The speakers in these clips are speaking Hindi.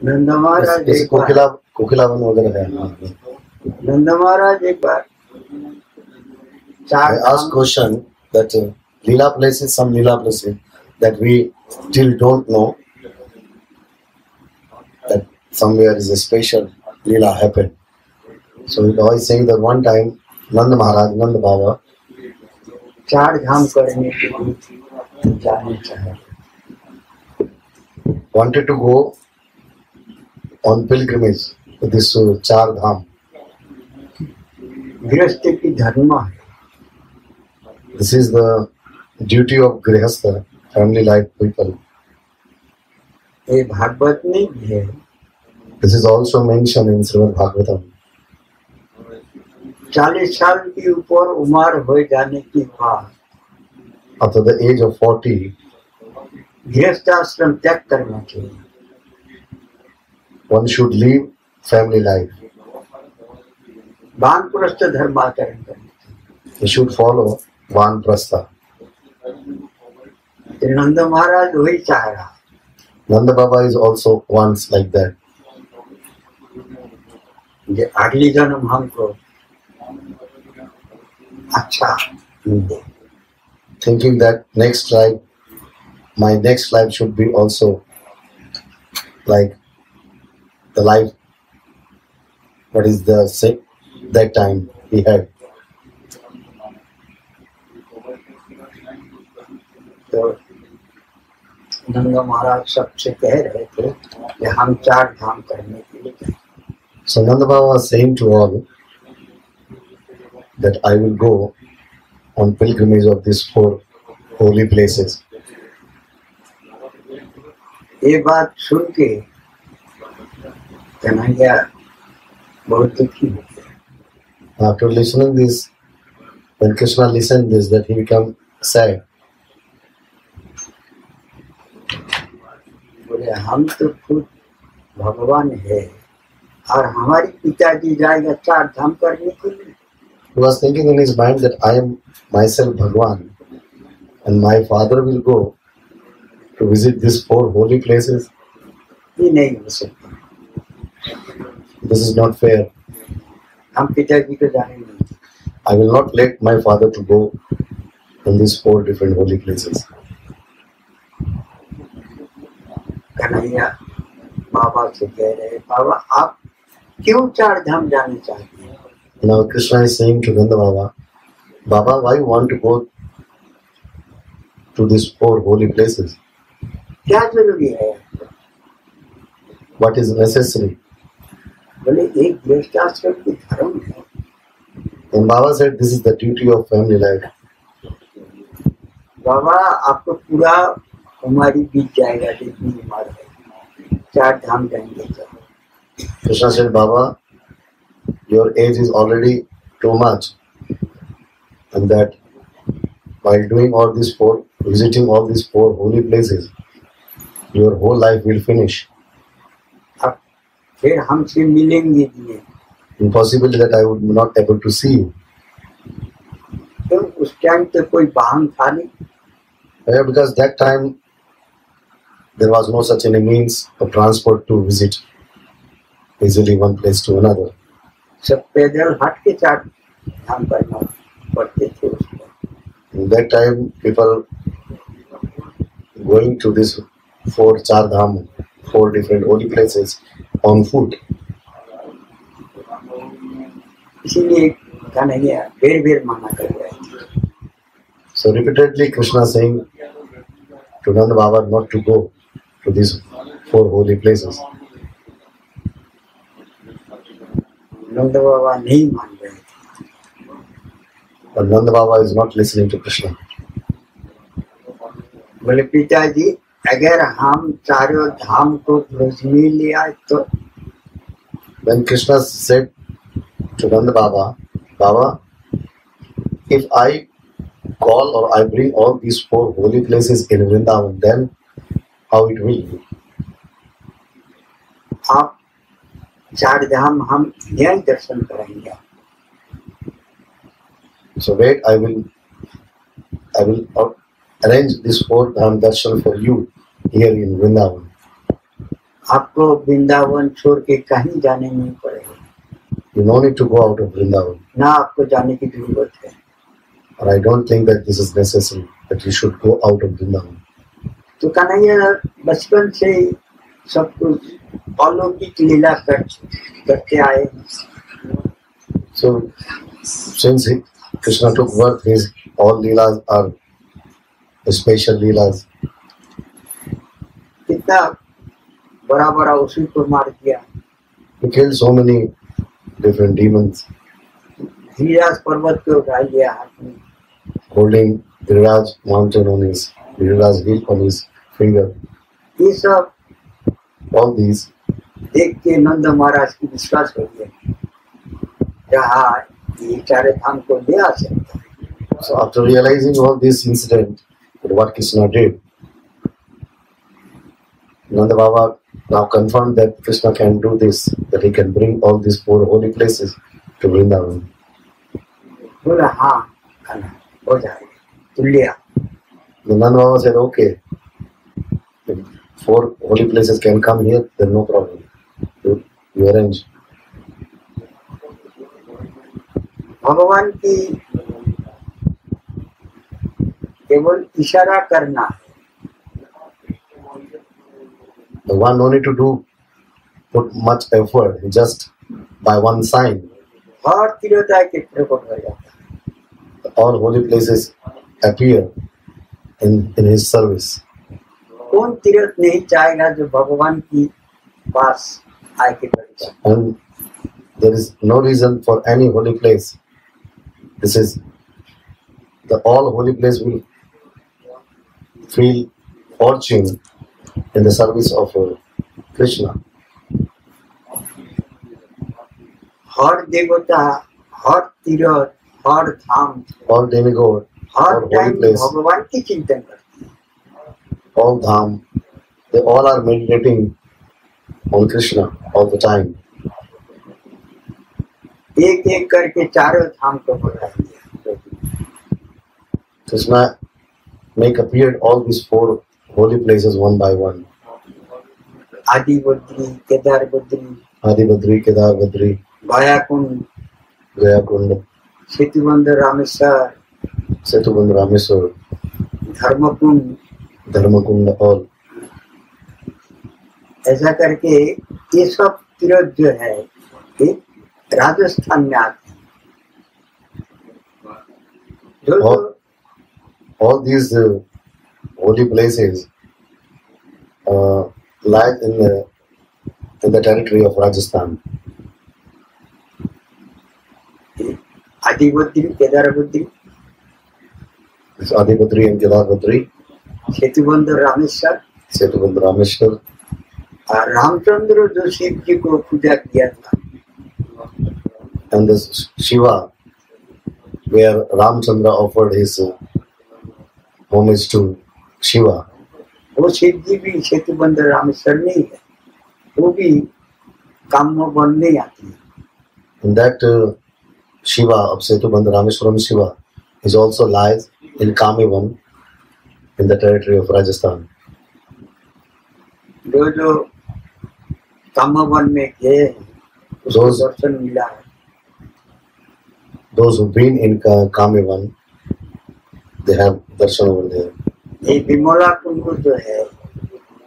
नंद महाराज एक बार कोकिला कोकिलावन वगैरह है नंद महाराज एक बार I asked question that uh, Leela places, some Leela places that we still don't know that somewhere is a special Leela happened. So we always saying that one time Nanda Maharaj, Nanda Baba चार धाम करने के लिए जाने चाहे wanted to go on pilgrimage this Char Dham गृहस्थ की धर्म है। This is the duty of grihastha family life people ये भागवत नहीं है। This is also mention in Srimad Bhagavatam चालीस साल के ऊपर उम्र हो जाने की बात अथ द एज ऑफ़ फोर्टी गृहस्थ आश्रम त्याग करना चाहिए। One should leave family life. वानप्रस्थ धर्म आचरण करना He should follow Vanprastha. त्रिनंद महाराज वही चाह रहा Nanda Baba is also once like that. कि अगली जन्म हमको अच्छा Thinking that next life, my next life should be also like the life what is the say that time we had. तो गंगा महाराज सबसे कह रहे थे कि हम चार धाम करने के लिए so Nand Baba same to all that I will go on pilgrimage of this four holy places ये बात सुन के कन्हैया बहुत दुखी हो गया After listening this, when Krishna listened this, that he become sad. बोले हम तो खुद भगवान है और हमारे पिताजी जाएगा चार धाम करने के लिए He was thinking in his mind that I am myself Bhagwan and my father will go to visit these four holy places. ये नहीं हो सकता This is not fair. हम पिताजी को जाने नहीं देंगे। I will not let my father to go in these four different holy places. Kanhaiya बाबा से कह रहे बाबा आप क्यों चार धाम जाने चाहते हैं Now Krishna is saying to Nanda Baba, Baba, why you want to go to these four holy places? क्या ज़रूरी है What is necessary? बोले एक गृहस्थ आश्रम धर्म है And Baba said, this is the duty of family life. बाबा आपको पूरा हमारी बीत जाएगा जितनी उम्र है चार धाम जाएँगे तो Krishna said, Baba, your age is already too much. And that while doing all these four, visiting all these four holy places, your whole life will finish. फिर हमसे मिलेंगे भी Impossible that I would not able to see you. तो उस टाइम तो कोई वाहन था नहीं Yeah, because that time there was no such any means of transport to visit easily one place to another. सब पैदल हट के चार धाम करना पड़ते थे उसको In that time, people going to this four Char Dham, four different holy places on foot. इसीलिए कन्हैया फिर फिर मना कर रहे So repeatedly, Krishna saying to Nanda Baba not to go to these four holy places. नंद बाबा नहीं मान रहे But Nanda Baba is not listening to Krishna. बोले पिताजी अगर हम चारों धाम को ध्वज में लिया तो when Krishna Baba Baba if I call और I bring all these four holy places in Vrindavan then how it will आप चार धाम हम न्याय दर्शन करेंगे। So wait I will I will arrange this four dham darshan for you here in Vrindavan. आपको वृंदावन छोड़ के कहीं जाने नहीं पड़ेगा You no need to go out of Vrindavan. ना आपको जाने की ज़रूरत है Or I don't think that this is necessary that you should go out of Vrindavan. तो कन्हैया बचपन से ही सब कुछ अलौकिक लीला कर करते आए So, since he, Krishna took birth, his all leelas are special leelas. कितना बड़ा बड़ा उसी को मार दिया He killed so many different demons, हिराज पर्वत को उठा लिया हाथ में holding Giriraj mountain on his Giriraj hill on his finger. ये सब All these, देख के नंद महाराज की विश्वास हो गया जहाँ ये चारे धाम को ले आ सकता है so after realizing all this incident, what Krishna did, Nanda Baba now confirmed that Krishna can do this, that he can bring all these four holy places to Vrindavan. बोला हाँ खाना हो जाएगा तो लिया The Nanda Baba said, okay, if four holy places can come here, then no problem. You, you arrange. भगवान की केवल इशारा करना है The one no need to do put much effort, he just by one sign, हर तीर्थता के प्रकट हो जाता है all holy places appear in, in his service. कौन तीर्थ नहीं चाहेगा जो भगवान की पास आके बैठ जाए And there is no reason for any holy place. This is the all holy place will feel fortune in the service of uh, Krishna. हर देवता हर तीर्थ हर धाम All demigod, holy place, भगवान की चिंतन करते हैं all dham, they all are meditating on Krishna all the time. एक एक करके चारों धाम को बढ़ा दिया Krishna make appeared all these four holy places one by one. आदि Badri Kedar Badri Adi Badri, Kedar Badri, गया कुंड Gaya Kund, सेतुबंध रामेश्वर Setuband Rameswar, धर्म कुंड Dharmakunda, all. ऐसा करके ये सब तीर्थ जो है ये राजस्थान में आते हैं जो और- all these uh, holy places uh, lie in the in the territory of Rajasthan. आदि Badri Kedar Badri and Kedar Badri, Setubandh Rameshwar Setuband Rameshwar, Ramchandra जो शिव जी को पूजा किया था and this Shiva, where Ramchandra offered his uh, Shiva. वो शिव जी भी सेतुबंध रामेश्वर में ही है वो भी काम में बन नहीं आती है And that uh, Shiva of Setuband Rameshwaram Shiva is also lies in Kamevan in the territory of Rajasthan. जो जो कामवन में गए हैं, उसको दर्शन मिला है Those who've been in Ka- Kamevan, they have darshan over there. ये विमला कुंड जो है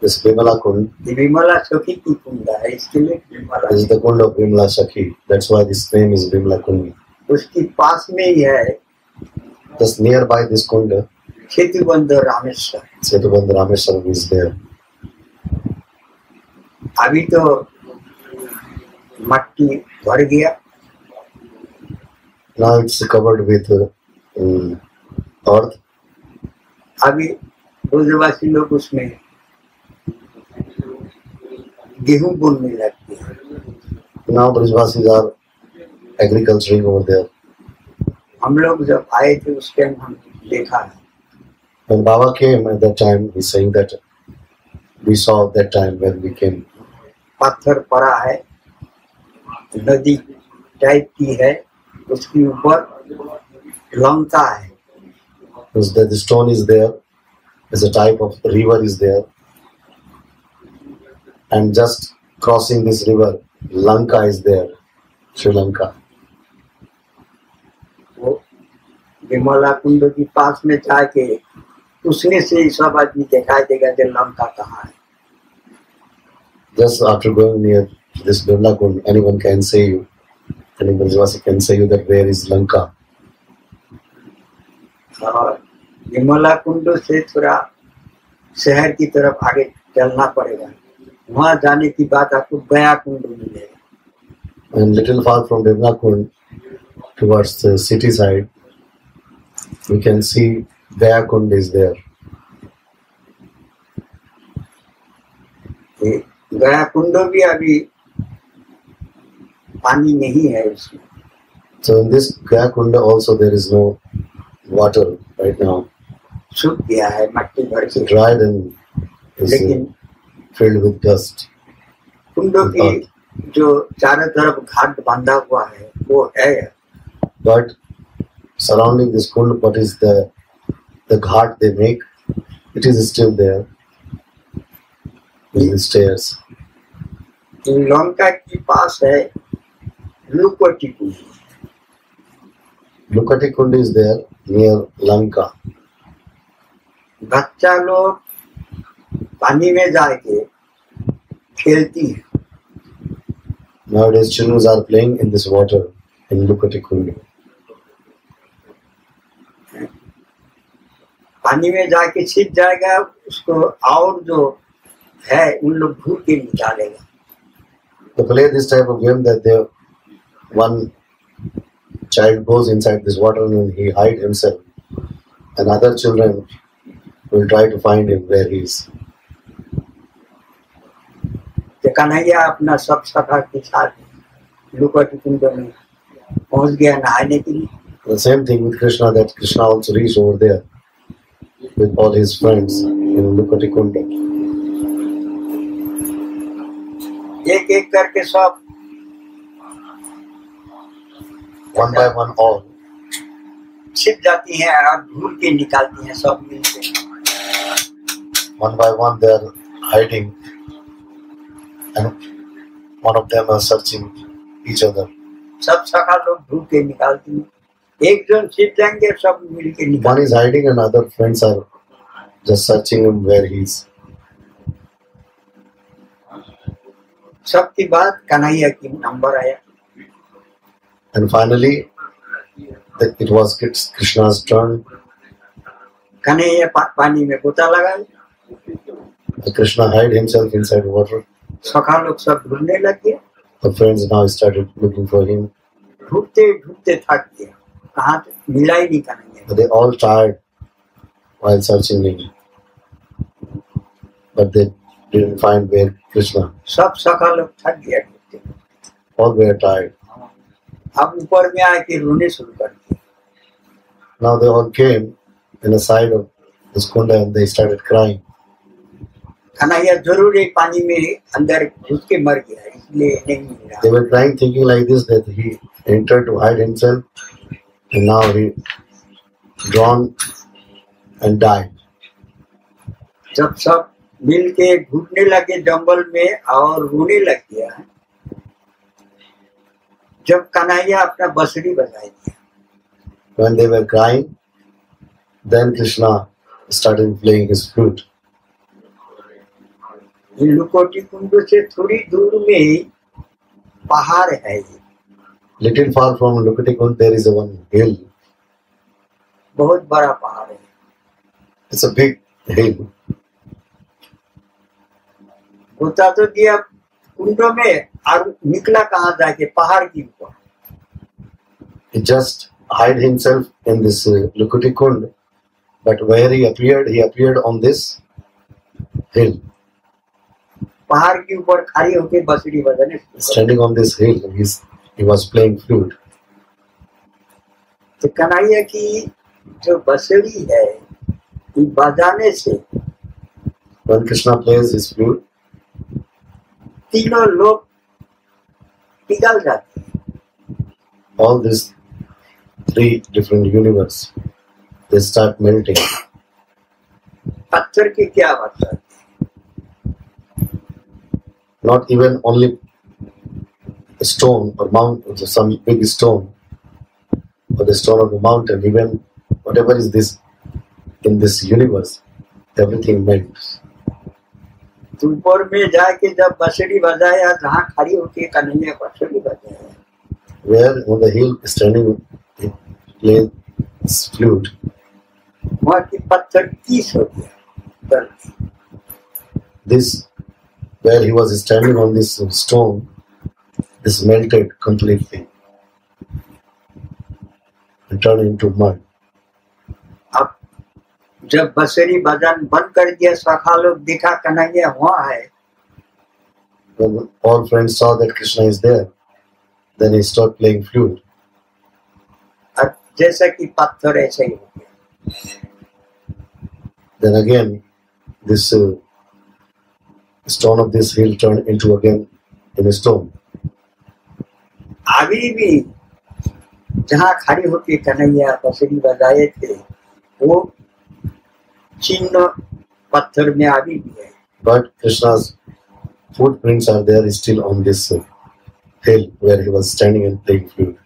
इस विमला कुंड ये विमला सखी की कुंड है इसके लिए विमला इस the kund of Vimala Sakhi that's why this name is Vimala Kund उसके पास में ही है this near by this kund. खेती बंद रामेश्वर। खेती बंद रामेश्वर इज़ देयर अभी तो मट्टी भर गया। Now it's covered with earth अभी बुद्धवासी लोग उसमें गेहूँ बोलने लगते हैं। Now Brajwasi are agriculturing over there हम लोग जब आए थे उस टाइम हम देखा है। When Baba came at that time, he saying that we saw that time when we came. पत्थर पड़ा है नदी टाइप की है उसके ऊपर लंका है। Because the, the stone is there, there's a type of river is there. and just crossing this river, Lanka is there, Sri Lanka. वो विमला कुंड के पास में जाके उसने से ही सब आदमी दिखाई देगा कि लंका कहाँ है Just after going near this Birla Kund, anyone can say you, any Brajvasi can say you that where is Lanka. और विमला कुंड से थोड़ा शहर की तरफ़ आगे चलना पड़ेगा वहाँ जाने की बात आपको गया कुंड मिलेगा And little far from Birla Kund, towards the city side, we can see Gaya Kund is there. गया कुंड भी अभी पानी नहीं है उसमें So in this Gaya Kunda also there is no water right now. छूट गया है मट्टी भर के। लेकिन फिल्ड विद डस्ट कुंडो के जो चारों तरफ़ घाट बांधा हुआ है वो है। But surrounding this kund but is the ghat they make it is still there in stairs in Lanka के पास है Lukati Kund. Lukati Kund is there near Lanka बच्चा लोग पानी में जाके खेलती है Nowadays, children are playing in this water in Lukati Kund. पानी में जाके छिप जाएगा उसको और जो है उन लोग ढूंढ के निकालेगा They play this type of game that they one child goes inside this water and he hide himself, and other children will try to find him where he is. तो कन्हैया अपना सब सखा के साथ लुकोटी कुंड में पहुँच गया नहाने के लिए The same thing with Krishna, that Krishna also reached over there with all his friends in Lukati Kunda. एक एक करके सब One by one, all. छिप जाती हैं और ढूंढ के निकालती हैं सब मिलके One by one, they are hiding, and one of them are searching each other. सब सखा लोग ढूंढ के निकालती हैं एक जन छिप जाएंगे सब मिल के One निकाल is hiding, and other friends are just searching him where he is. सबके बाद कन्हैया की नंबर आया And finally, that it was Krishna's turn. Kanhaiya पा, पानी में गोता लगा Krishna hid himself inside water. सखा लोग सब ढूँढने लग गए The friends now started looking for him. ढूंढते ढूंढते थक गया कहाँ? मिला ही नहीं But they all tired while searching him. But they didn't find where Krishna. सब सखा लोग थक ढूंढते All were tired. अब ऊपर में आके रोने शुरू कर दिए Now they all came in the side of this kunda and they started crying. Kanhaiya ज़रूर एक पानी में अंदर घुस के मर गया इसलिए नहीं मिल they were trying thinking like this that he enter to hide himself and now he drown and died जब सब मिलके घुटने लगे जंगल में और रोने लग गया जब कन्हैया अपना बसरी बजाई दिया when they were crying then krishna started playing his flute. लुकोटी कुंड से थोड़ी दूर में ही पहाड़ है little far from Lukoti Kund there is one hill बहुत बड़ा पहाड़ है। इट्स अ बिग हिल गोता तो दिया कुंड में और निकला कहा जाके पहाड़ की ऊपर? Just hide himself in this this kund but where he appeared, he appeared on this hill पहाड़ के ऊपर खड़ी होकर बसड़ी बजाने standing on this hill he he was playing flute तो कन्हैया की जो बसड़ी है ये बजाने से when Krishna plays this flute तीनों लोग पिघल जाते हैं। All this three different universe they start melting पत्थर की क्या बात है? not even only a stone or mount or some big stone or the stone of the mountain, even whatever is this in this universe, everything melts. तो ऊपर में जाके जब बसड़ी बजाया जहाँ खड़ी होके कन्हैया बसड़ी बजाया Where on the hill standing he played his flute, वहाँ की पत्थर तीस हो गया दर्द this where he was standing on this stone, this melted completely and turned into mud. अब जब बसरी बजन बंद कर दिया सखा लोग दिखा कन्हैया वहाँ है When all friends saw that Krishna is there, then he stopped playing flute. अब जैसा कि पत्थर ऐसे ही हो गया Then again, this uh, stone of this hill turned into again in a stone. अभी भी जहाँ खड़ी होके कन्हैया बसरी बजाए थे वो चिन्ह पत्थर में अभी भी है But Krishna's footprints are there still on this uh, hill where he was standing and playing flute.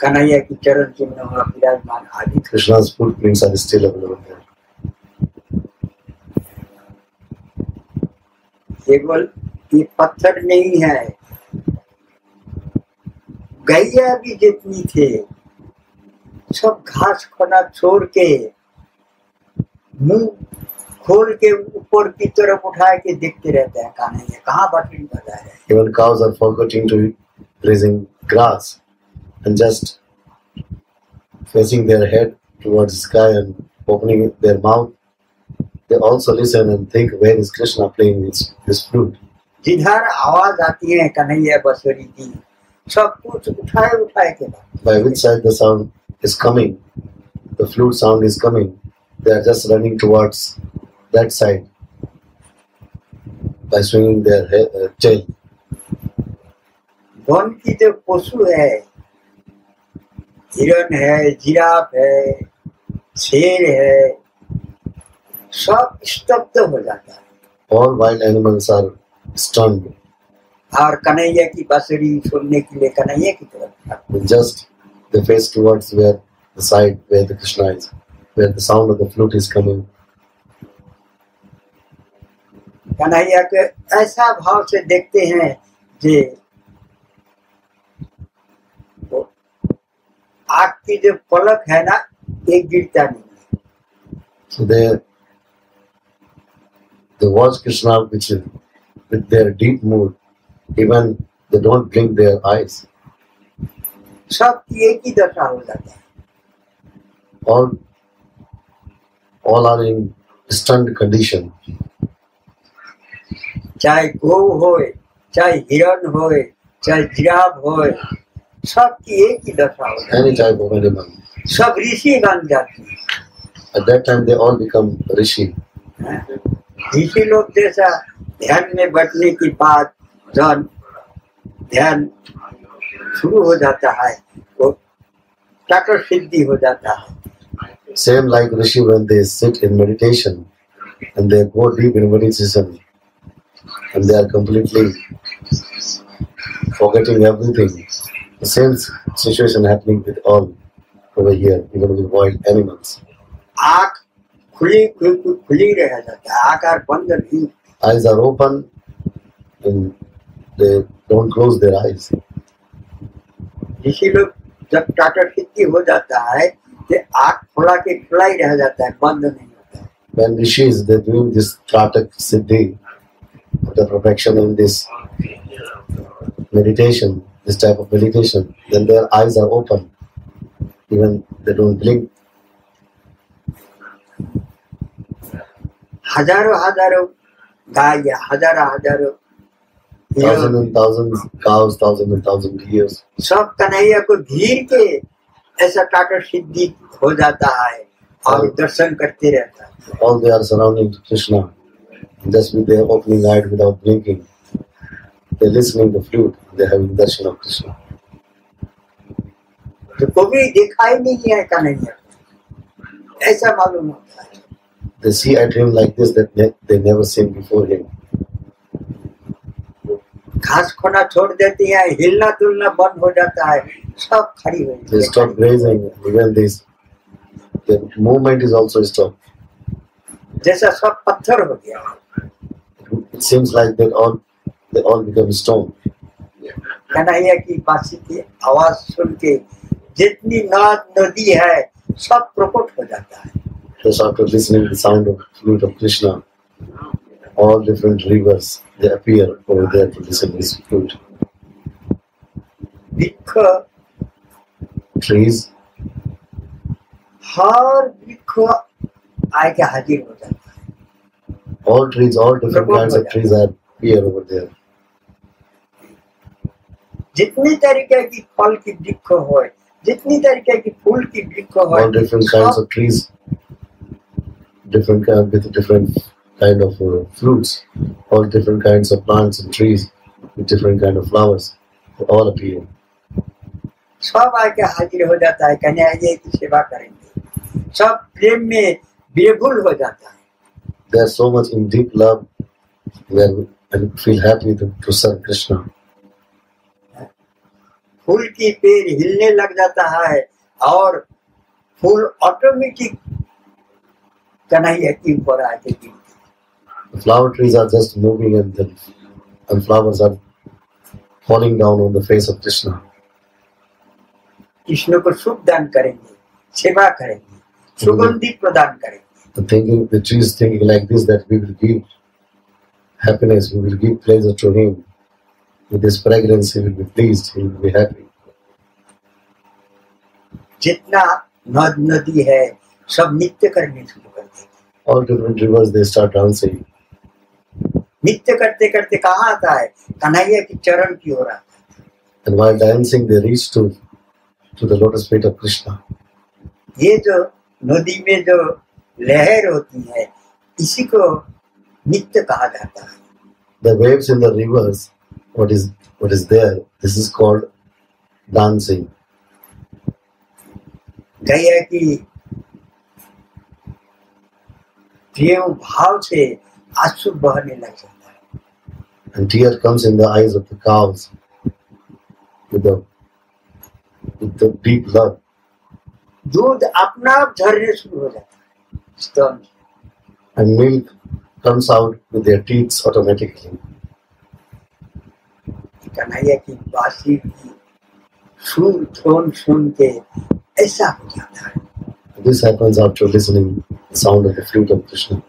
Kanhaiya की चरण चिन्ह वहाँ विराजमान अभी Krishna's footprints are still available there. केवल ये पत्थर नहीं है गैया भी जितनी थे सब घास खोना छोड़ के मुँह खोल के ऊपर की तरफ़ उठा के देखते रहते हैं कन्हैया कहाँ बटन बजा रहे हैं cows are forgetting to eat grazing grass and just facing their head towards sky and opening their mouth. They also listen and think, where is Krishna playing his, his flute? जिधर आवाज आती है कन्हैया बसरी की सब कुछ उठाए उठाए के लाते By which side the sound is coming, the flute sound is coming, they are just running towards that side by swinging their head, uh, tail. वन की जो पशु है हिरन है जिराफ है शेर है सब स्तब्ध हो जाता है। All wild animals are stunned और कन्हैया की बसरी सुनने के लिए कन्हैया की तरफ़ just the face towards where the side where the Krishna is where the sound of the flute is coming Kanhaiya को ऐसा भाव से देखते हैं जे आग की जो पलक है ना एक गिरता नहीं सो दे they watch Krishna which is with their deep mood, even they don't blink their eyes. सबकी एक ही दशा हो जाता है All all are in stunned condition. चाहे गौ होए चाहे हिरन होए चाहे जिराफ होए सबकी एक ही दशा हो जाती type of animal. है सब ऋषि बन जाती है At that time they all become rishi. हैं। ऋषि लोग जैसा ध्यान में बैठने की बात जन ध्यान शुरू हो जाता है तो चाकर सिद्धि हो जाता है Same like Rishi when they sit in meditation and they go deep in meditation and they are completely forgetting everything. The same situation happening with all over here, even with wild animals. आँख खुली खुली खुली रह जाता है आकार बंद नहीं Eyes are open and they don't close their eyes. ऋषि लोग जब टाटर सिद्धि हो जाता है कि आँख खुला के खुला ही रह जाता है बंद नहीं होता है When rishis they're doing this tratak siddhi, the perfection in this meditation, this type of meditation, then their eyes are open. Even they don't blink. हज़ारों हज़ारों गाय हज़ारों हज़ारों सब कन्हैया को घीर के ऐसा टाटा सिद्धि हो जाता है और दर्शन करते रहता है। तो कभी दिखाई नहीं है कन्हैया। ऐसा मालूम होता है। They see at him like this that they, they never seen before him. घास खोना छोड़ देती है हिलना डुलना बंद हो जाता है सब खड़ी हो They stop grazing. Even this, the movement is also stopped. जैसा सब पत्थर हो गया It seems like they all they all become stone. Kanhaiya की बांसी की आवाज़ सुन के जितनी नद नदी है सब प्रकट हो जाता है Just after listening to the sound of flute of Krishna, all different rivers they appear over there to listen to his flute. वृक्ष Trees, हर वृक्ष आके हाजिर हो जाता है all trees, all different kinds of trees appear over there. जितनी तरीके की फल की वृक्ष हो जितनी तरीके की फूल की वृक्ष हो All different kinds of trees, different kind with different kind of uh, fruits, all different kinds of plants and trees with different kind of flowers. They all appear. सब आके हाजिर हो जाता है कन्हैया जी की सेवा करेंगे सब प्रेम में बेभुल हो जाता है They are so much in deep love where and feel happy to, to serve Krishna. फूल की पेड़ हिलने लग जाता है और फूल ऑटोमेटिक कन्हैया के ऊपर आके हैं। The flower trees are just moving and the and flowers are falling down on the face of Krishna. Krishna को सुख दान करेंगे सेवा करेंगे सुगंधि प्रदान करेंगे The thinking the trees thinking like this that we will give happiness, we will give pleasure to him. With this fragrance he will be pleased, he will be happy. जितना नद नदी है सब नित्य करने शुरू कर देते और different rivers they start dancing नृत्य करते करते कहाँ आता है? कन्हैया के चरण की ओर आता है। And dancing they reach to to the lotus feet of Krishna ये जो नदी में जो लहर होती है इसी को नित्य कहा जाता है। The waves in the rivers what is what is there this is called dancing कहिए कि प्रेम भाव से आँसू बहने लग जाता है and tear comes in the eyes of the cows with the with the deep love दूध अपना आप झरने शुरू हो जाता है स्तन and milk comes out with their teats automatically Kanhaiya की बांसी की सुन थोन सुन के ऐसा हो जाता है this happens after listening the sound of the flute of krishna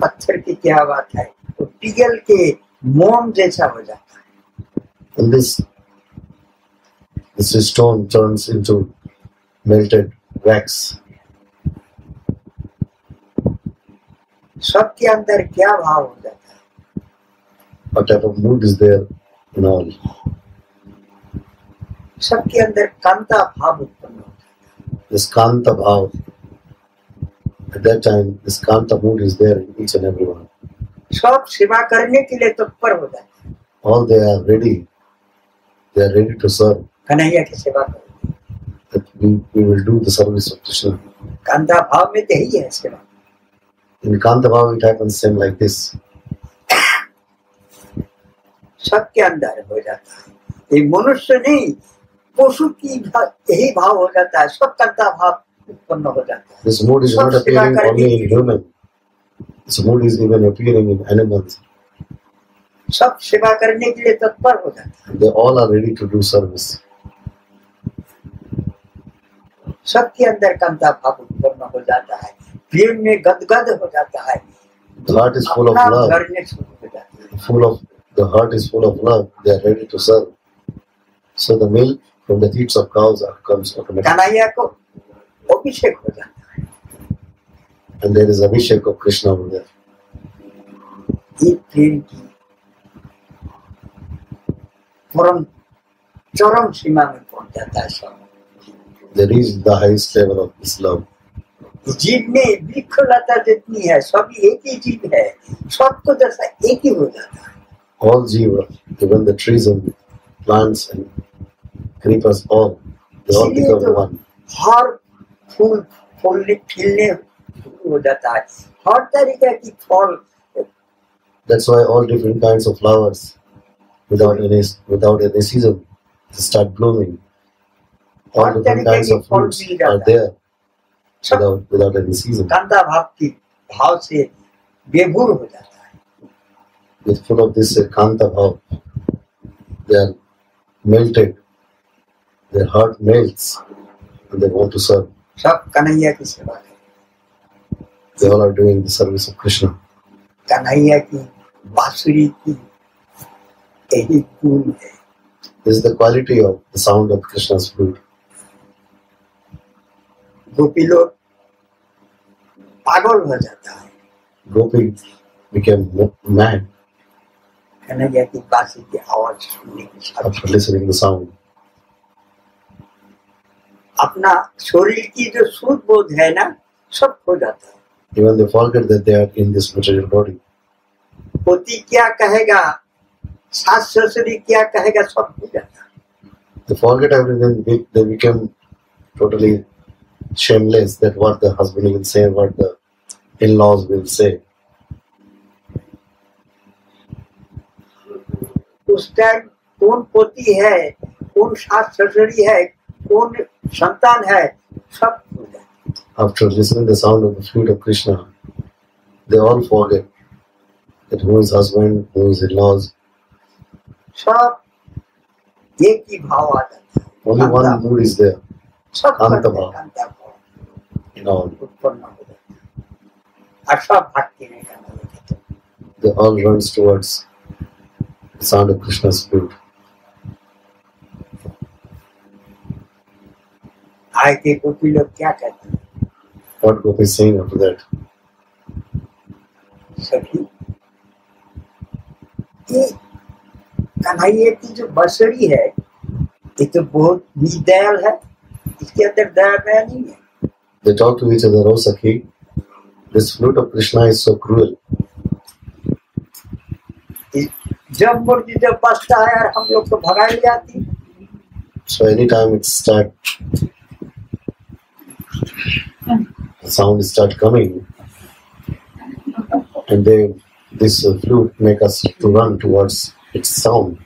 पत्थर की क्या बात है वो पिघल के मोम जैसा हो जाता है and this this stone turns into melted wax सबके अंदर क्या भाव हो जाता है what type of mood is there in all सबके अंदर कांता भाव उत्पन्न होता है this kanta bhav at that time this kanta mood is there in each and everyone सब सेवा करने के लिए तत्पर हो जाते हैं all they are ready they are ready to serve Kanhaiya की सेवा करो that we, we will do the service of krishna Kanta भाव में तो यही है सेवा in kanta bhav it happens same like this सबके अंदर हो जाता है ये मनुष्य नहीं पशु की यही भाव हो जाता है स्वतंत्रता भाव उत्पन्न हो जाता है। सब सेवा करने के लिए तत्पर हो जाता है। सबके अंदर कमता भाव उत्पन्न हो जाता है। पेड़ में गदगद हो जाता है। Heart is full of love full of the heart is full of love they are ready to serve so the milk from the teats of cows are, comes automatically Kanhaiya को अभिषेक हो जाता है and there is abhishek of krishna over there ये प्रेम की परम चरम सीमा में पहुंच जाता है सब they reach the highest level of this love जीव में वृक्ष लता जितनी है सभी एक ही जीव है सबको जैसा एक ही हो जाता है all jiva even the trees and plants and creepers all they all इसीलिए become तो one हर फूल फूलने खिलने शुरू हो जाता है हर तरीके की फल that's why all different kinds of flowers without any without any season. They start blooming. All her different तरीके kinds के of फल fruits मिल are जाता है there सब without without any season. Kanta भाव की भाव से बेभूर हो जाता है With full of this uh, kanta bhav, they are melted. Their heart melts, and they want to serve. सब कन्हैया की सेवा करें They all are doing the service of Krishna. Kanhaiya की बांसुरी की यही गुण है This is the quality of the sound of Krishna's flute. गोपी लोग पागल हो जाता है Gopi became mad कन्हैया की बांसुरी की आवाज़ सुनने के साथ after listening the sound. अपना शरीर की जो शुद्ध बोध है ना सब खो जाता है Even they forget that they are in this material body. पोती क्या कहेगा सास ससुरी क्या कहेगा सब भूल जाता है They forget everything. They, they become totally shameless that what the husband will say, what the in-laws will say. उस टाइम कौन पोती है कौन सास ससुरी है कौन संतान है सब भूल जाता है After listening the sound of the flute of Krishna, they all forget that who is husband, who is in-laws. सब एक ही भाव आ जाता है Only Kanta one mood is there सब कांता करते हैं, भाव। कांता भाव in all. उत्पन्न हो जाता है और सब भक्ति में करने लगे थे They all runs towards the sound of Krishna's flute. आए के गोपी लोग क्या कहते हैं What Gopi saying after that? सभी ये कन्हैया की जो बसड़ी है ये तो बहुत निदयाल है इसके अंदर दया दया नहीं है They talk to each other, oh Sakhi, this flute of Krishna is so cruel. जब मूर्ति जब बसता है और हम लोग को भगा ले आती So anytime it start, the sound start coming, and they this uh, flute make us to run towards its sound.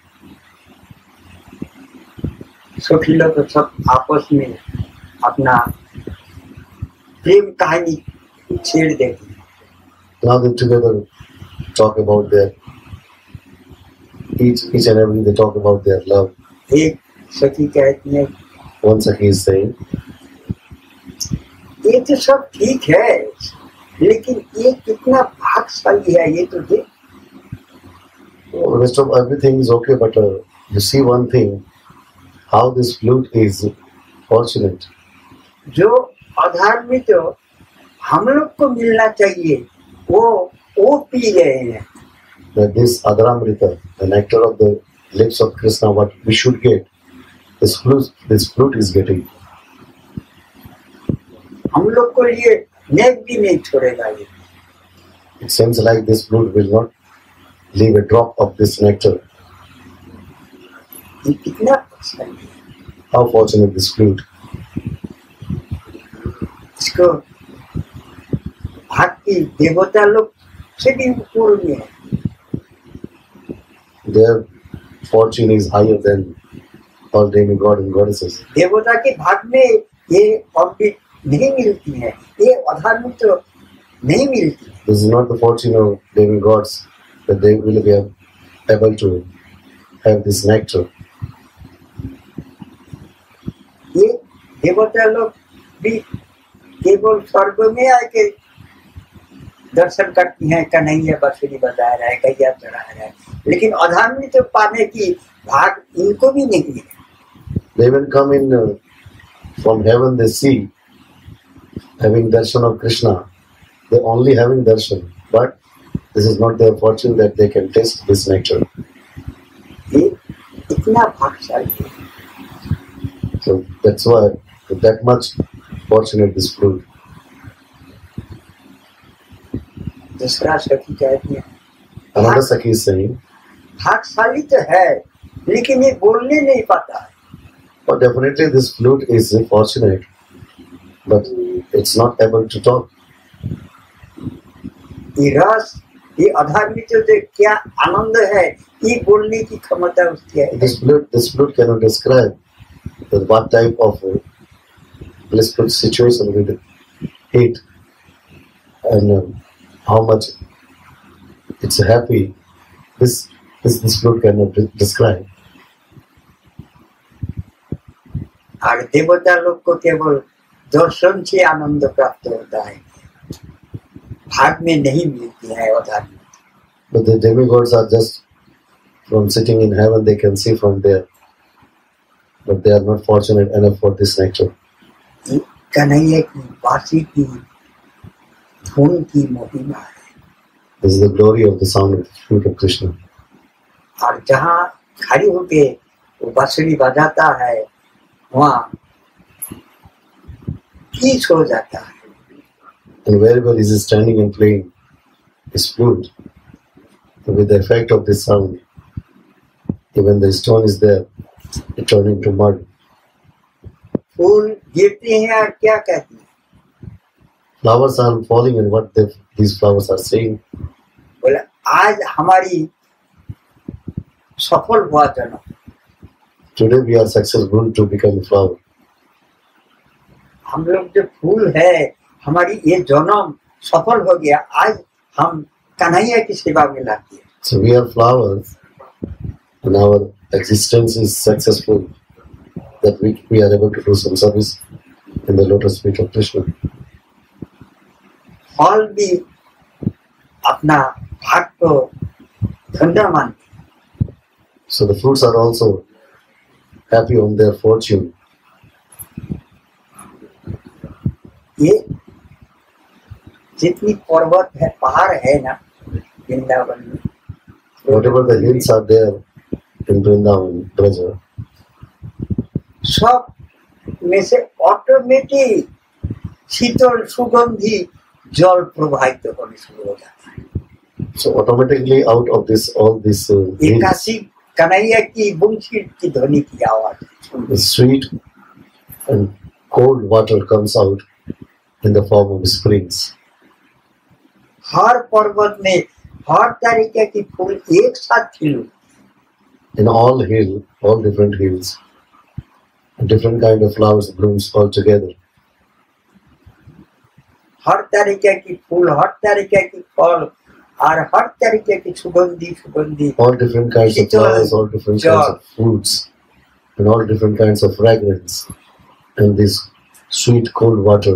सखी लोग तो सब आपस में अपना प्रेम कहानी छेड़ देती है Now they together talk about their each each and every they talk about their love. एक सखी कहती है One Sakhi is saying, ये तो सब ठीक है लेकिन ये कितना भागशाली है ये तो देख oh, rest of everything is okay, but uh, you see one thing, how this flute is fortunate. जो अधार्मिक जो हम लोग को मिलना चाहिए वो वो पी रहे हैं that this Adharamrita, the nectar of the lips of Krishna, what we should get, this flute, this flute is getting. हम लोग को ये नेक भी नहीं छोड़ेगा ये It seems like this flute will not leave a drop of this nectar. ये कितना How fortunate this flute. इसको भक्ति देवता लोग से भी ऊपर में है Their fortune is higher than all demigod and goddesses. देवता के भाग में ये अमृत नहीं मिलती है। ये अधार्मिक तो नहीं मिलती है। This is not the fortune of devi gods that they will be able to have this nectar ये देवता लोग भी केवल स्वर्ग में आके दर्शन करती हैं कन्हैया बसुरी बजा रहा है कैया चढ़ा रहा है। लेकिन अधार्मिक तो पाने की भाग इनको भी नहीं है। They will come in uh, from heaven, they having darshan of Krishna. They're only having darshan, but this is not their fortune that they can taste this nectar. So that's why that much fortunate this fruit. है Another Sakhi is saying, भागशाली तो है लेकिन ये बोलने नहीं पाता है oh, definitely this flute is fortunate, but it's not able to talk. ये रस ये अधार्मिक तो जो क्या आनंद है ये बोलने की क्षमता उसकी है This flute, this flute cannot describe that what type of uh, blissful situation with it and um, how much it's happy. This this this flute cannot de- describe. और देवता लोग को केवल दर्शन से आनंद प्राप्त होता है भाग में नहीं मिलती है अधार्मिक But the demigods are just from sitting in heaven, they can see from there. But they are not fortunate enough for this nature. Kanhaiya की बासी की धुन की महिमा है This is the glory of the sound of the flute of Krishna. और जहाँ खड़ी होके वो बांसुरी बजाता है वहाँ पीस हो जाता है And wherever he is standing and playing his flute, with the effect of this sound, even the stone is there, it turns into mud. फूल गिरते हैं और क्या कहते हैं Flowers are falling, and what they, these flowers are saying, बोले आज हमारी सफल हुआ जन्म today we are successful to become a flower. हम लोग जो फूल है हमारी ये जन्म सफल हो गया आज हम कन्हैया की सेवा में लाते हैं So we are flowers, and our existence is successful that we, we are able to do some service in the lotus feet of Krishna. फल भी अपना भाग को धन्य मानते So the fruits are also happy on their fortune. ये जितनी पर्वत है पहाड़ है ना वृंदावन में सब में से सुगंधी जल प्रवाहित होने शुरू हो जाता है so automatically out of this all Kanhaiya की बुंशी की ध्वनि की आवाज़ sweet and cold water comes out in the form of springs. हर पर्वत में हर तरीके की फूल एक साथ खिलू In all hill, all different hills, different kind of flowers blooms all together. हर तरीके की फूल हर तरीके की फल और हर तरीके की सुगंधी सुगंधी all different kinds of Sure. flowers, all different Sure. kinds of fruits, and all different kinds of fragrance, and this sweet cold water.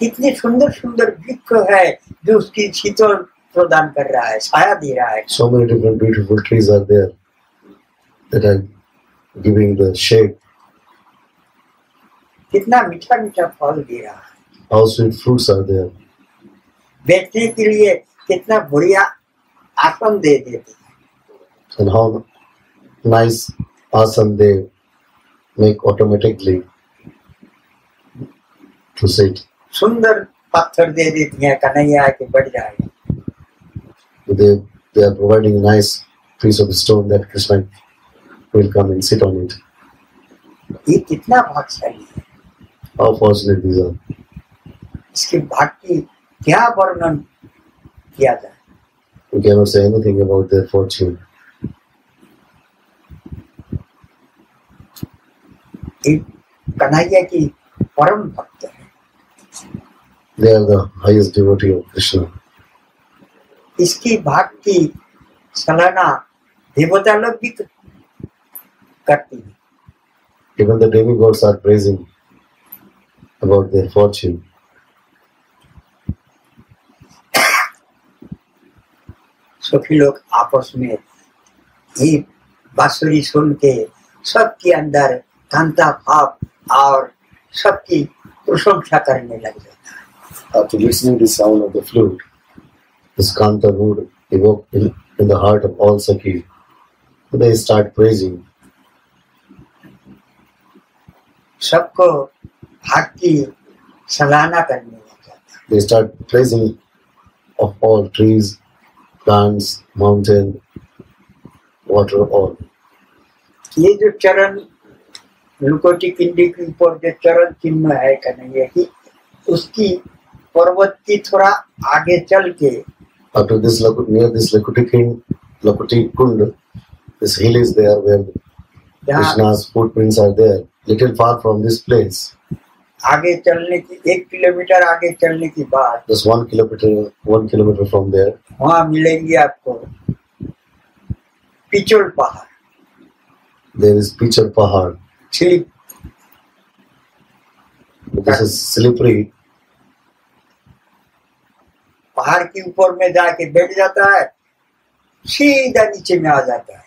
कितने सुंदर सुंदर वृक्ष है जो उसकी शीतल प्रदान कर रहा है छाया दे रहा है। So many different beautiful trees are there that are giving the shape कितना मीठा मीठा फल दे रहा है। हाउ स्वीट फ्रूट्स आर बैठने के लिए कितना बढ़िया आसन दे देते हैं। How nice asan they make automatically to sit सुंदर पत्थर दे देती हैं कन्हैया आके बढ़ जाएगा They, they are providing a nice piece of stone that Krishna will come and sit on it. ये कितना भागशाली है How fortunate these are. इसके भाग की क्या वर्णन किया जाए We cannot say anything about their fortune. ये कन्हैया की परम भक्त है They are the highest devotee of Krishna. इसकी की सलाना देवता लोग भी करती है Even the demigods are praising about their fortune. सभी लोग आपस में ये बांसुरी सुन के सबके अंदर कांता भाव और सबकी प्रशंसा करने लग जाता है After listening the sound of the flute, this Kanta mood evoke in, in the heart of all Sakhi. They start praising. सबको भाग की सराहना करने लग जाता है They start praising of all trees, plants, mountain, water, all. ये जो चरण लुकोटी पिंडी के ऊपर जो चरण चिन्ह है कन्हैया की उसकी पर्वत की थोड़ा आगे चल के After this, near this Lakuti King, Lakuti Kund, this hill is there where जहाँ Krishna's footprints are there. Little far from this place, आगे चलने की एक किलोमीटर आगे चलने के बाद just one kilometer, one kilometer from there, वहाँ मिलेंगे आपको पिचोल पहाड़ there is Pichar Pahad. Slip This is slippery. पहाड़ के ऊपर में जाके बैठ जाता है सीधा नीचे में आ जाता है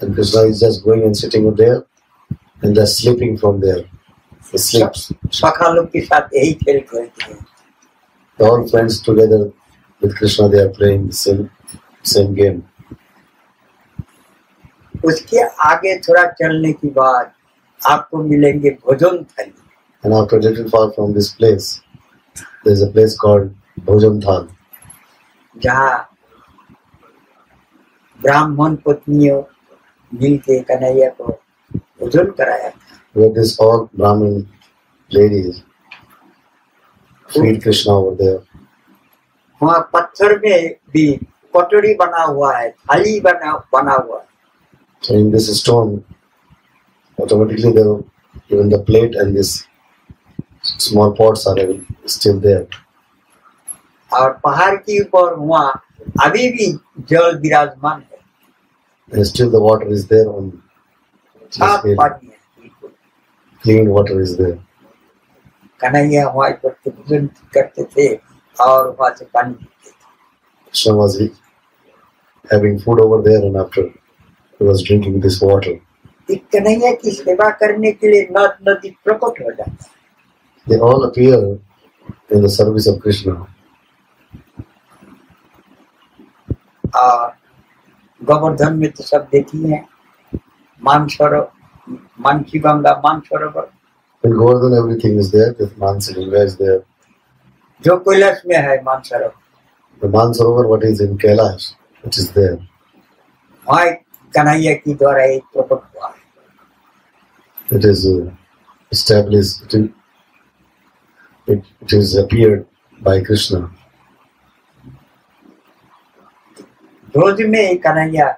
And Krishna is just going and sitting there and just sleeping from there. He sleeps. सखा लोग के साथ यही खेल खेलते हैं All friends together with Krishna, they are playing the same, same game. उसके आगे थोड़ा चलने के बाद आपको मिलेंगे भोजन थली And after a little far from this place, there is a place called भोजन थल जहाँ ब्राह्मण पत्नियों मिलके कन्हैया को भोजन कराया था। दिस ऑल ब्राह्मण लेडीज़ पत्थर में भी पटड़ी बना हुआ है थाली बना बना हुआ है। In this stone automatically they've even the plate and this small pots are still there और पहाड़ के ऊपर वहाँ अभी भी जल विराजमान है still the water is there on साफ़ पानी है Clean water is there. Kanhaiya वहाँ पर के भोजन करते थे और वहाँ से पानी पीते थे was having food over there and after he was drinking this water. एक कन्हैया की सेवा करने के लिए नद नदी प्रकट हो जाता है They all appear in the service of Krishna. और गोवर्धन में तो सब देखी है Mansarovar Mansi Ganga Mansarovar In Govardhan everything is there, the Mansalinga is there. जो कैलाश में है Mansarovar The Mansarovar, what is in Kailash, which is there. वहाँ कन्हैया की द्वारा एक प्रकट हुआ है It is uh, established, it, it, it is appeared by Krishna. रोज में कन्हैया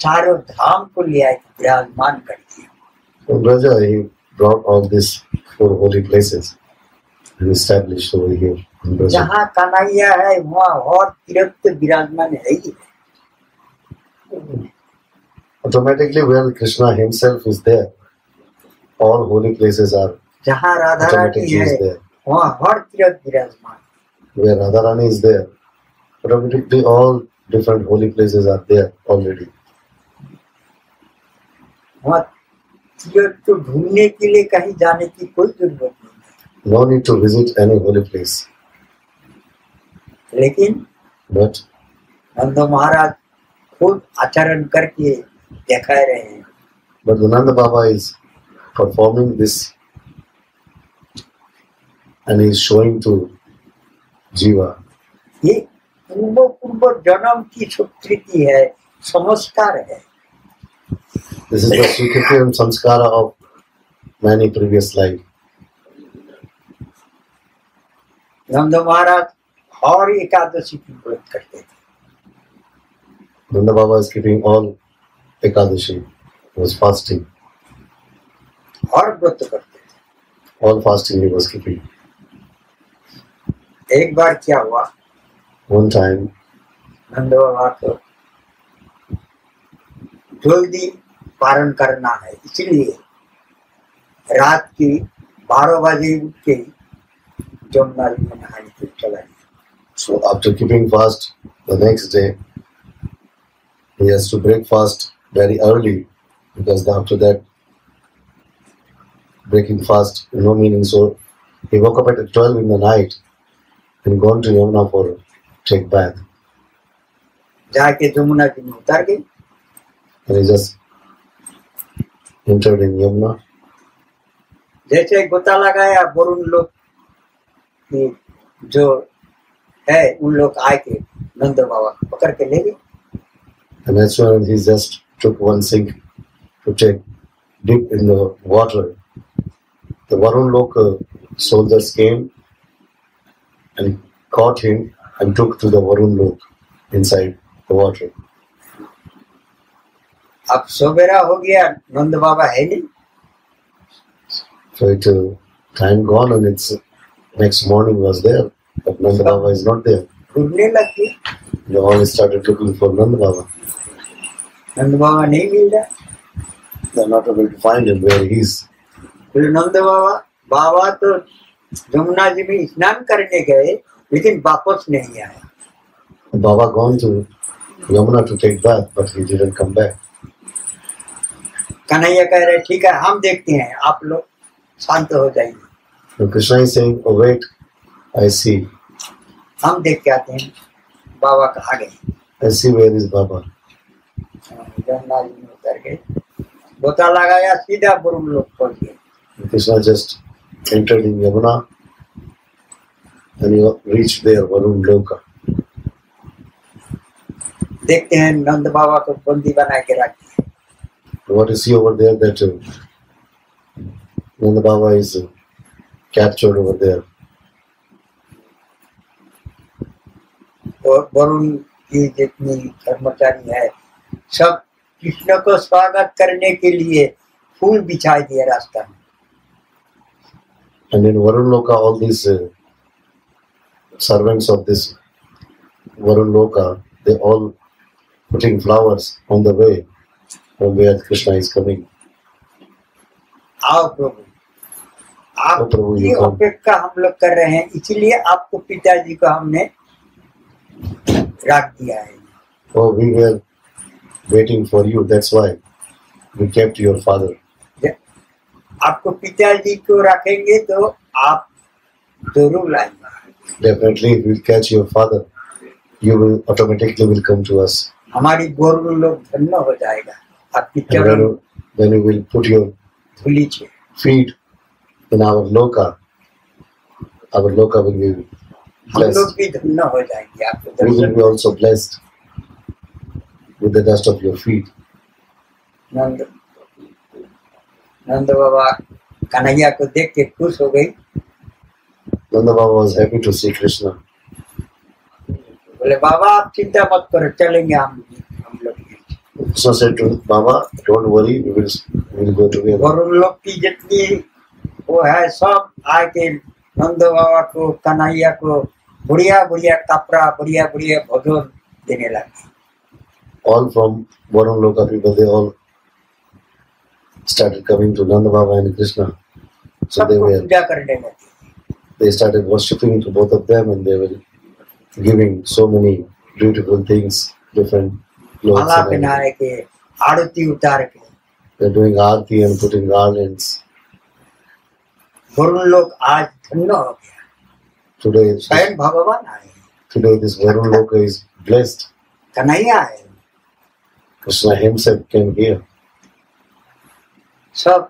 चारों धाम को ले आए विराजमान कर दिया So Raja, he brought all these four holy places and established over here in Raja. जहाँ कन्हैया है वहाँ और तीर्थ विराजमान है ही है Automatically, where Krishna himself is there, all holy places are जहाँ राधा रानी है वहाँ हर तीर्थ विराजमान Where Radharani is there, automatically all different holy places are there already. को ढूँढने के लिए कहीं जाने की कोई ज़रूरत नहीं है No need to visit any holy place. लेकिन But नंद महाराज खुद आचरण करके दिखा रहे हैं Nanda Baba is performing this and he is showing to Jiva. ये पूर्व पूर्व जन्म की स्वीकृति है संस्कार है। संस्कार नंद महाराज और एकादशी की व्रत करते थे। Nand Baba skipping all Ekadashi was fasting और व्रत करते थे। ऑल फास्टिंग एक बार क्या हुआ? One time, नंद बाबा को जल्दी पारण करना है इसलिए रात की बारह बजे उठ के जमुना जी में नहाने के लिए चला गया so after keeping fast the next day, he has to break fast very early because after that, breaking fast, no meaning. So he woke up at 12 in the night and gone to Yamuna for take bath. जाके जमुना जी में उतर गई जैसे गोता लगाया वरुण लोग जो है उन लोग आए के नंद बाबा पकड़ के ले गए And that's when he just took one sink to take dip in the water. The Varun Lok uh, soldiers came and caught him and took to the Varun Lok inside the water. अब सवेरा हो गया नंद बाबा है नहीं So it uh, time gone and it's uh, next morning was there, but Nanda Baba is not there. ढूँढने लग गए They all started looking for Nanda Baba. नंद बाबा नहीं मिल रहा They're not able to find him where he is. बोले नंद बाबा बाबा तो जमुना जी में स्नान करने गए लेकिन वापस नहीं आया। Baba gone to Yamuna to take back but he didn't come back Kanhaiya कह रहे ठीक है हम देखते हैं आप लोग शांत हो जाइए। तो Krishna he saying oh wait I see हम देख के आते हैं बाबा कहाँ गए। I see where is Baba Jamuna ji में उतर गए। बोता लगाया सीधा बुरुम पहुँच गए Krishna just entered in Yamuna. And he reached there, Varun Loka. देखते हैं नंद बाबा को बंदी बना के रख दिया What you see over there that uh, Nanda Baba is uh, captured over there. और वरुण की जितनी कर्मचारी है सब कृष्ण को स्वागत करने के लिए फूल बिछाई दिए रास्ता में And in Varun Loka, all these uh, servants of this Varun Loka, they all putting flowers on the way from where Krishna is coming. आओ प्रभु प्रभु, आप ये की कौन? अपेक्षा हम लोग कर रहे हैं इसलिए आपको पिताजी को हमने रख दिया है Oh, we were waiting for you, that's why we kept your father. ज- आपको पिताजी को रखेंगे तो आप ज़रूर लाएँगे Definitely, if we catch your father, you will automatically will come to us. हमारी गोरु लोग धन्य हो जाएगा आपकी चरण when you will put your धुली छे feet in our loka, our loka will be हम लोग भी धन्य हो जाएँगे आपको We will be also blessed with the dust of your feet. नंद नंद बाबा कन्हैया को देख के खुश हो गई Nanda Baba was happy to see Krishna. बोले बाबा आप चिंता मत करो चलेंगे हम हम लोग said to Baba, Don't worry, we will, we will go together. और उन लोग की जितनी वो है सब आके नंद बाबा को कन्हैया को बढ़िया बढ़िया कपड़ा बढ़िया बढ़िया भोजन देने लगे All from Varun Loka people, they all started coming to Nanda Baba and Krishna. So they were they started worshipping to both of them and they were giving so many beautiful things, different clothes. Mala and everything. पहनाए के आरती उतार के They're doing aarti and putting garlands. Varun लोग आज धन्य हो गया Today, स्वयं भगवान आए today this Varun Loka is blessed. Kanhaiya आए Krishna himself came here. सब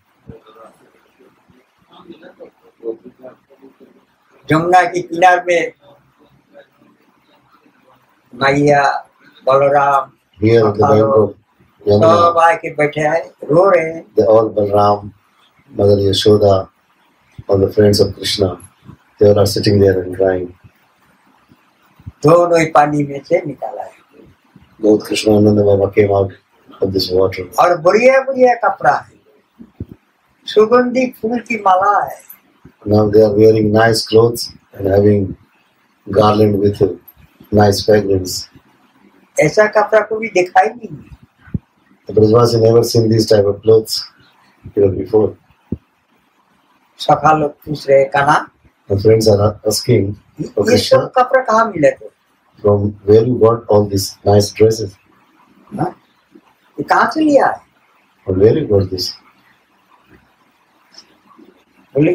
गंगा के किनार में मैया बलराम सब बैठे हैं रो रहे हैं। They Balram mother Yashoda all the friends दोनों पानी में से निकाला है बहुत कृष्णा आनंद बाबा के मार्ग दिस वाटर और बढ़िया बढ़िया कपड़ा है। सुगंधी फूल की माला है। Now they are wearing nice clothes and having garland with a nice fragrance. ऐसा कपड़ा कभी दिखाई नहीं The Brajvasi never seen these type of clothes here before. सखा लोग पूछ रहे कहा My friends are asking, ये Oh, सब Krishna? कपड़ा कहाँ मिले थे from where you got all these nice dresses? हाँ? ये कहाँ से लिया है From where you got this? बोले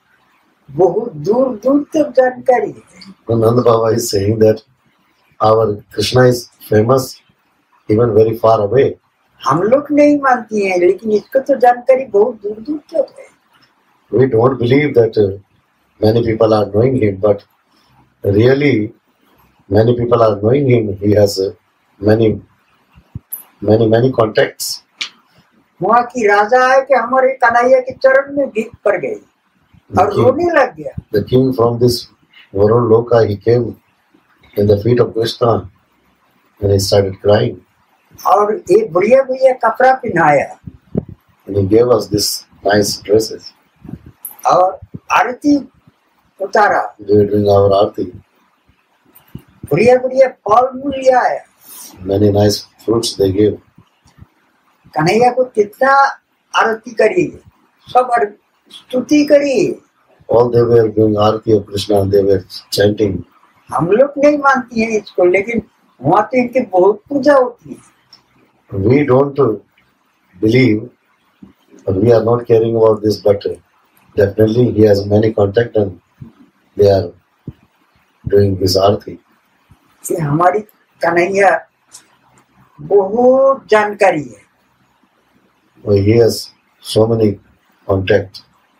बहुत दूर दूर तक जानकारी है। Nand Baba is saying that our Krishna is famous even very far away हम लोग नहीं मानते हैं लेकिन इसको तो जानकारी बहुत दूर दूर तक है। We don't believe that many people are knowing him but really many people are knowing him he has many many many contacts वहाँ की राजा है कि हमारे कन्हैया के चरण में गीत पड़ गई। और रोने लग गया The king from this Varun Loka, he came in the feet of Krishna and he started crying. और एक बढ़िया बढ़िया कपड़ा पहनाया And he gave us this nice dresses. और आरती उतारा doing our arti. बढ़िया बढ़िया फल मूल लिया है Many nice fruits they gave. Kanhaiya को कितना आरती करी सब आर- स्तुति करी। All they were doing aarti of Krishna they were chanting हम लोग नहीं मानती है इसको लेकिन वहाँ तो इनकी बहुत पूजा होती है। We don't believe we are not caring about this but definitely he has many contact and they are doing this aarti ये हमारी कन्हैया बहुत जानकारी है। वो ही सो मेनी कांटेक्ट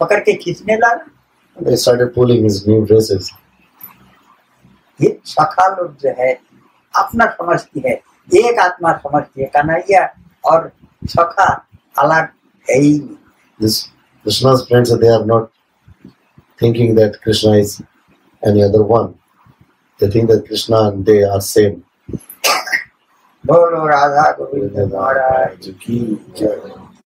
पकड़ के खींचने लगा They started pulling his new dresses. ये सखा लोग जो है अपना समझती है एक आत्मा समझती है कन्हैया और सखा अलग है ही नहीं this Krishna's friends they are not thinking that Krishna is any other one. They think that Krishna and they are same. बोलो राधा गोविंद महाराज Ki jai.